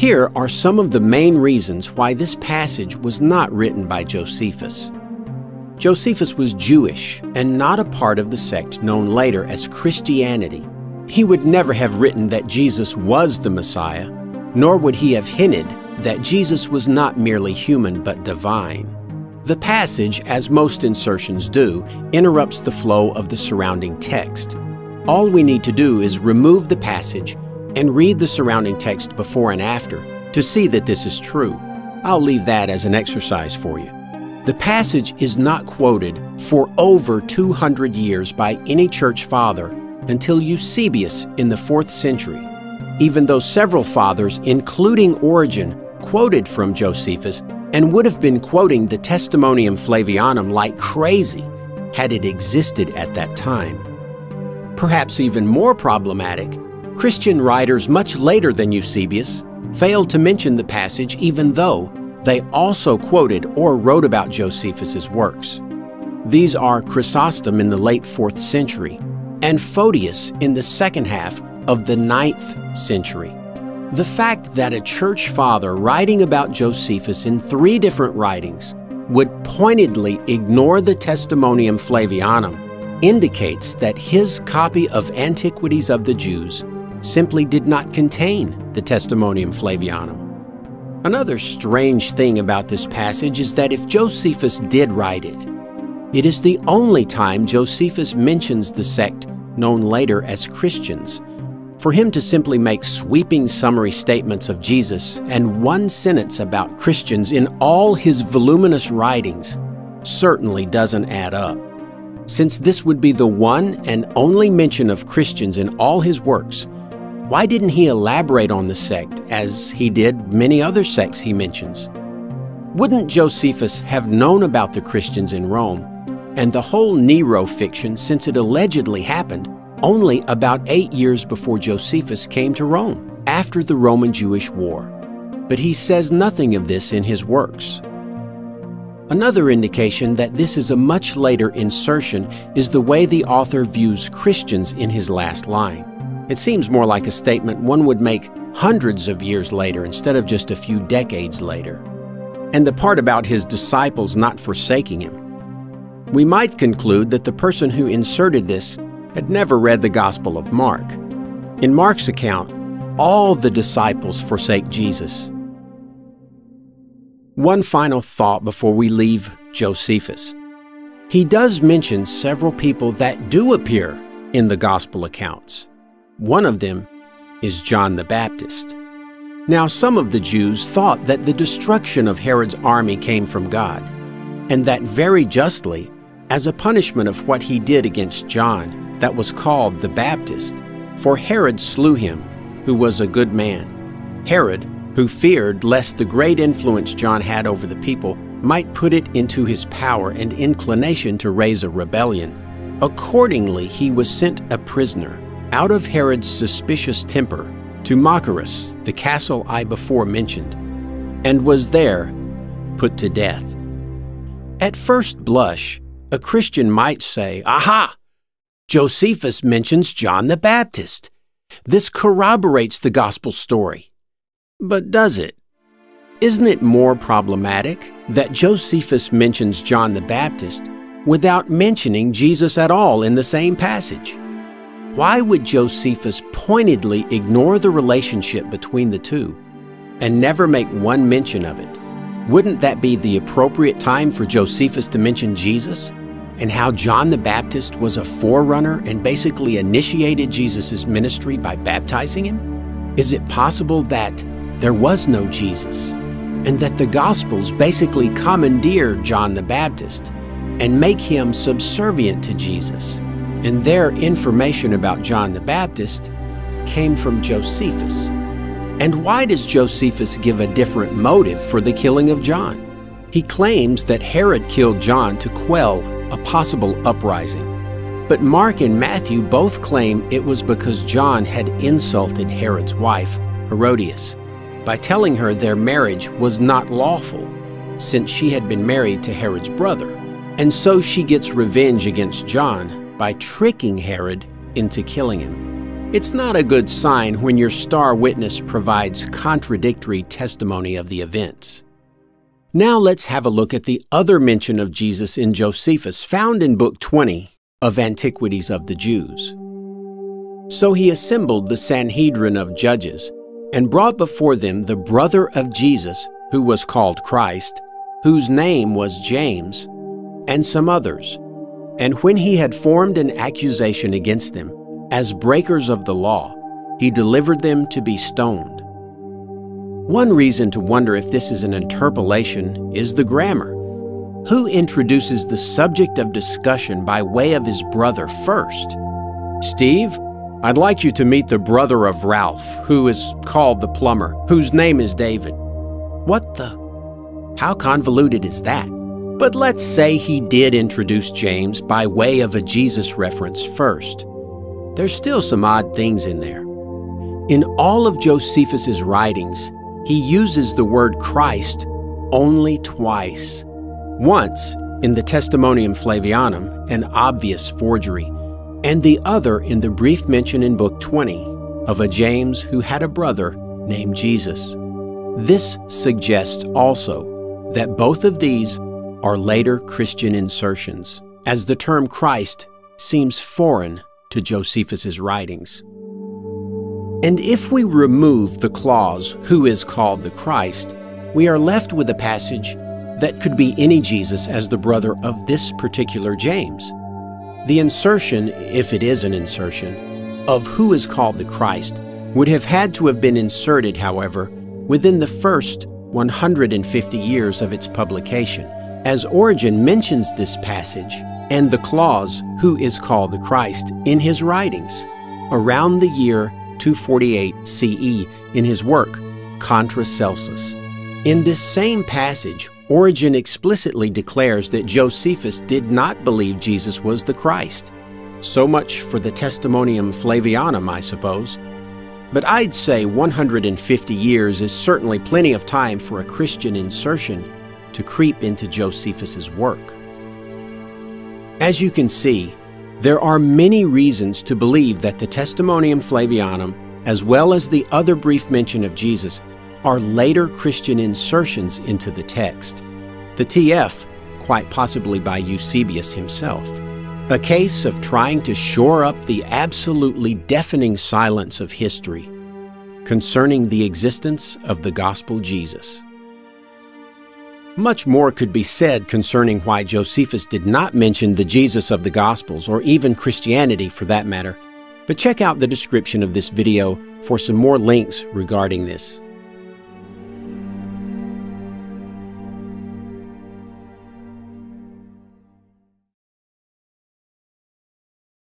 Here are some of the main reasons why this passage was not written by Josephus. Josephus was Jewish and not a part of the sect known later as Christianity. He would never have written that Jesus was the Messiah, nor would he have hinted that Jesus was not merely human but divine. The passage, as most insertions do, interrupts the flow of the surrounding text. All we need to do is remove the passage and read the surrounding text before and after to see that this is true. I'll leave that as an exercise for you. The passage is not quoted for over 200 years by any church father until Eusebius in the 4th century, even though several fathers, including Origen, quoted from Josephus and would have been quoting the Testimonium Flavianum like crazy had it existed at that time. Perhaps even more problematic, Christian writers much later than Eusebius failed to mention the passage even though they also quoted or wrote about Josephus's works. These are Chrysostom in the late 4th century and Photius in the second half of the 9th century. The fact that a church father writing about Josephus in three different writings would pointedly ignore the Testimonium Flavianum indicates that his copy of Antiquities of the Jews simply did not contain the Testimonium Flavianum. Another strange thing about this passage is that if Josephus did write it, it is the only time Josephus mentions the sect known later as Christians for him to simply make sweeping summary statements of Jesus and one sentence about Christians in all his voluminous writings certainly doesn't add up. Since this would be the one and only mention of Christians in all his works, why didn't he elaborate on the sect as he did many other sects he mentions? Wouldn't Josephus have known about the Christians in Rome and the whole Nero fiction since it allegedly happened only about eight years before Josephus came to Rome, after the Roman Jewish War. But he says nothing of this in his works. Another indication that this is a much later insertion is the way the author views Christians in his last line. It seems more like a statement one would make hundreds of years later instead of just a few decades later. And the part about his disciples not forsaking him. We might conclude that the person who inserted this had never read the Gospel of Mark. In Mark's account, all the disciples forsake Jesus. One final thought before we leave Josephus. He does mention several people that do appear in the Gospel accounts. One of them is John the Baptist. Now, some of the Jews thought that the destruction of Herod's army came from God, and that very justly, as a punishment of what he did against John, that was called the Baptist, for Herod slew him, who was a good man. Herod, who feared lest the great influence John had over the people might put it into his power and inclination to raise a rebellion. Accordingly, he was sent a prisoner out of Herod's suspicious temper to Machaerus, the castle I before mentioned, and was there put to death. At first blush, a Christian might say, Aha! Josephus mentions John the Baptist. This corroborates the gospel story. But does it? Isn't it more problematic that Josephus mentions John the Baptist without mentioning Jesus at all in the same passage? Why would Josephus pointedly ignore the relationship between the two and never make one mention of it? Wouldn't that be the appropriate time for Josephus to mention Jesus? and how John the Baptist was a forerunner and basically initiated Jesus' ministry by baptizing him? Is it possible that there was no Jesus and that the Gospels basically commandeer John the Baptist and make him subservient to Jesus? And their information about John the Baptist came from Josephus. And why does Josephus give a different motive for the killing of John? He claims that Herod killed John to quell a possible uprising. But Mark and Matthew both claim it was because John had insulted Herod's wife, Herodias, by telling her their marriage was not lawful, since she had been married to Herod's brother. And so she gets revenge against John by tricking Herod into killing him. It's not a good sign when your star witness provides contradictory testimony of the events. Now let's have a look at the other mention of Jesus in Josephus found in Book 20 of Antiquities of the Jews. So he assembled the Sanhedrin of judges and brought before them the brother of Jesus, who was called Christ, whose name was James, and some others. And when he had formed an accusation against them, as breakers of the law, he delivered them to be stoned. One reason to wonder if this is an interpolation is the grammar. Who introduces the subject of discussion by way of his brother first? Steve, I'd like you to meet the brother of Ralph, who is called the plumber, whose name is David. What the? How convoluted is that? But let's say he did introduce James by way of a Jesus reference first. There's still some odd things in there. In all of Josephus's writings, he uses the word Christ only twice. Once in the Testimonium Flavianum, an obvious forgery, and the other in the brief mention in Book 20 of a James who had a brother named Jesus. This suggests also that both of these are later Christian insertions, as the term Christ seems foreign to Josephus's writings. And if we remove the clause, who is called the Christ, we are left with a passage that could be any Jesus as the brother of this particular James. The insertion, if it is an insertion, of who is called the Christ would have had to have been inserted, however, within the first 150 years of its publication, as Origen mentions this passage and the clause, who is called the Christ, in his writings, around the year 248 CE in his work, Contra Celsus. In this same passage, Origen explicitly declares that Josephus did not believe Jesus was the Christ. So much for the Testimonium Flavianum, I suppose. But I'd say 150 years is certainly plenty of time for a Christian insertion to creep into Josephus's work. As you can see, there are many reasons to believe that the Testimonium Flavianum, as well as the other brief mention of Jesus, are later Christian insertions into the text. The TF, quite possibly by Eusebius himself. A case of trying to shore up the absolutely deafening silence of history concerning the existence of the Gospel Jesus. Much more could be said concerning why Josephus did not mention the Jesus of the Gospels, or even Christianity for that matter, but check out the description of this video for some more links regarding this.